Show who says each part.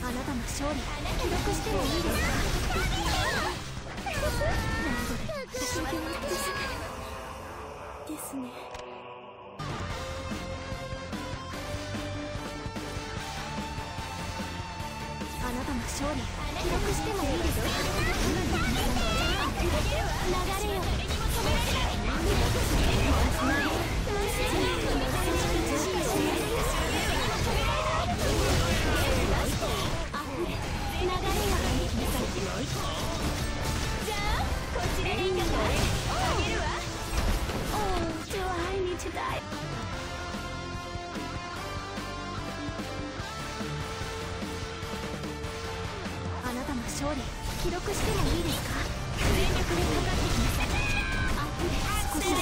Speaker 1: あなたの勝利記録してもいいですか？ですねあなたの勝利記録してもいいですか？勝利。記録してもいいですか？全力でかかってきなさい少し全